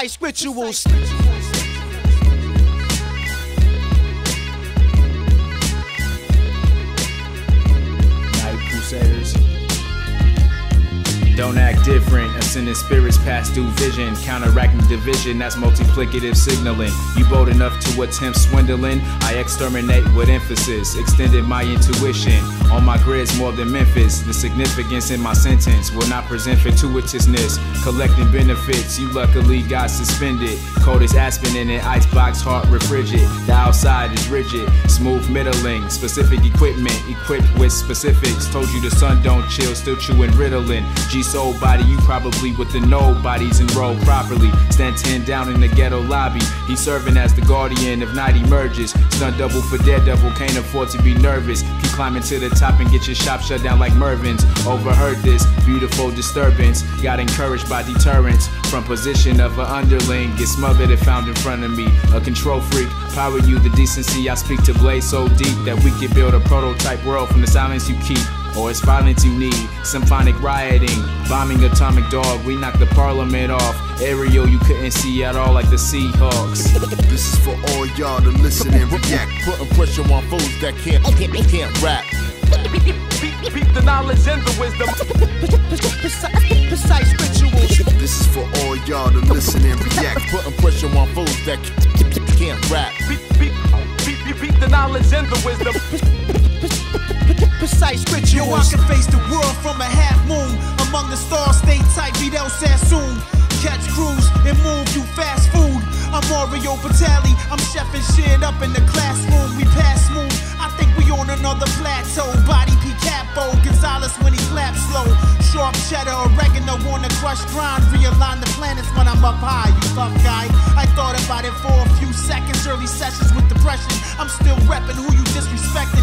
precise rituals. Don't act different, ascending spirits pass through vision, counteracting division, that's multiplicative signaling. You bold enough to attempt swindling, I exterminate with emphasis, extended my intuition. On my grids more than Memphis, the significance in my sentence will not present fortuitousness. Collecting benefits, you luckily got suspended. Cold as aspen in an icebox, heart refrigerated. The outside is rigid, smooth middling, specific equipment equipped with specifics. Told you the sun don't chill, still chewing Ritalin. G soul body, you probably with the nobodies enrolled properly. Stand 10 down in the ghetto lobby. He's serving as the guardian if night emerges. Stunt double for daredevil, can't afford to be nervous. Keep climbing to the top and get your shop shut down like Mervyn's. Overheard this beautiful disturbance. Got encouraged by deterrence from position of an underling. Get smothered if found in front of me. A control freak, power you the decency. I speak to blaze so deep that we can build a prototype world from the silence you keep. Or it's violence you need, symphonic rioting, bombing atomic dog. We knocked the parliament off. Aerial you couldn't see at all like the Seahawks. This is for all y'all to listen and react. Putting pressure on fools that can't can't rap. Beat the knowledge and the wisdom. Precise, precise rituals. This is for all y'all to listen and react. Putting pressure on fools that can't rap. Beat, beat, beat, beat, beat the knowledge and the wisdom. Yo, I can face the world from a half moon. Among the stars, stay tight, Vidal Sassoon. Catch crews and move you fast food. I'm Mario Batali, I'm chefing shit up in the classroom. We pass smooth. I think we on another plateau. Body P Gonzalez when he claps slow. Sharp cheddar, oregano on the crush grind. Realign the planets when I'm up high. You tough guy. I thought about it for a few seconds. Early sessions with depression. I'm still repping who you disrespecting.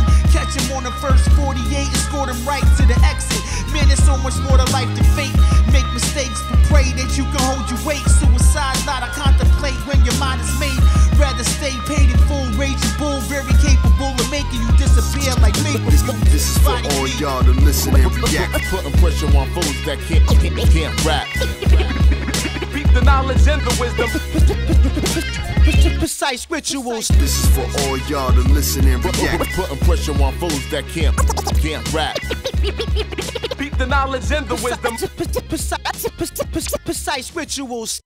Man, there's so much more to life than fate. Make mistakes, but pray that you can hold your weight. Suicide, not a contemplate when your mind is made. Rather stay paid in full, raging bull, very capable of making you disappear like maple. This, this is for all y'all to listen and react. Putting pressure on fools that can't can't rap. Beat the knowledge and the wisdom. Precise rituals. This is for all y'all to listen and react. Putting pressure on fools that can't can't rap. The knowledge and the wisdom. Precise, precise rituals.